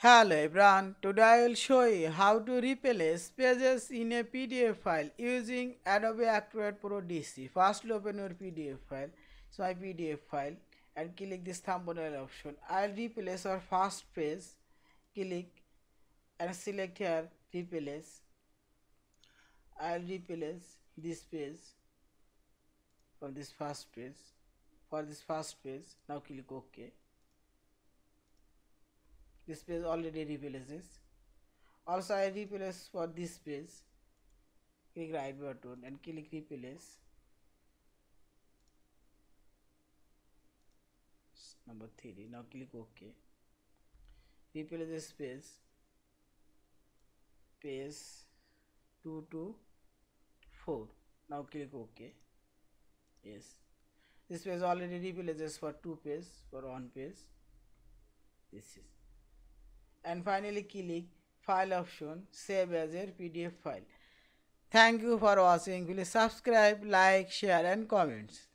Hello everyone, today I will show you how to replace pages in a PDF file using Adobe Acrobat Pro DC. First open your PDF file, so my PDF file and click this thumbnail option. I'll replace our first page, click and select here replace. I'll replace this page from this first page. For this first page, now click OK this page already replaces also I replace for this page click right button and click replace number 3 now click ok. Replace this page page 2 to 4 now click ok. Yes. This page already replaces for two page for one page this is and finally click file option save as a pdf file. Thank you for watching. Please subscribe like share and comments